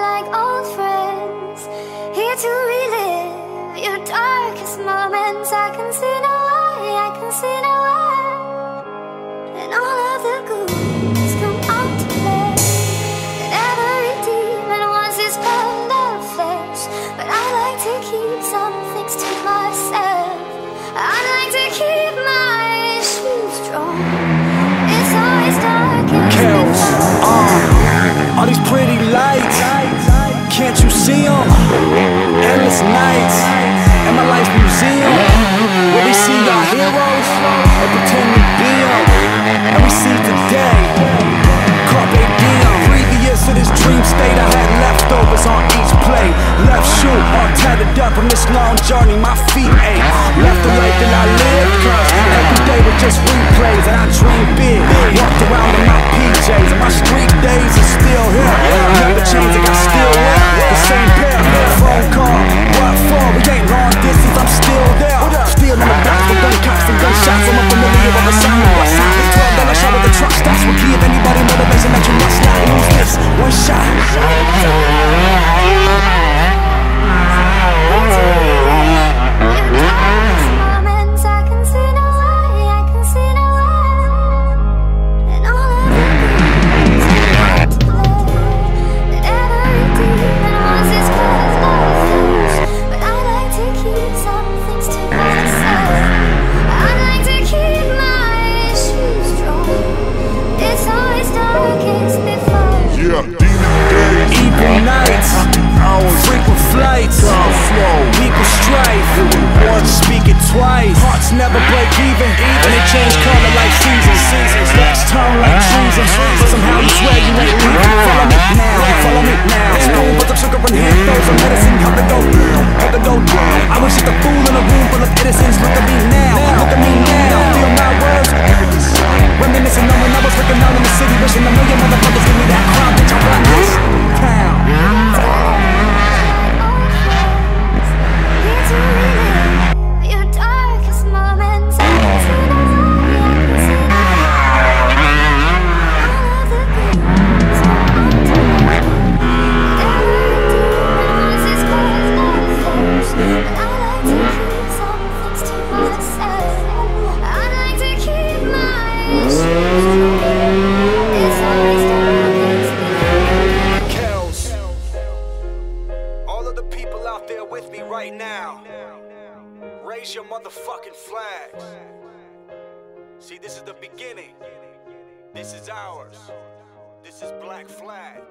like old plate. Left shoe all tattered up from this long journey, my feet ache. Left the life that I lived, cause every day was just replays, flights, time flow. people strife. Once speak it twice. Hearts never break even, and they change color like seasons. Backs turn like treason. But somehow you swear you ain't leaving. Follow me now, follow me now. Spoon with the sugar and handfuls of medicine. How to go down, how to go down. I was just a fool in a room full of innocents. Look at me now, look at me now. Feel my words. Reminiscing on when I was looking out in the city, with me right now, raise your motherfucking flags. See, this is the beginning. This is ours. This is Black Flag.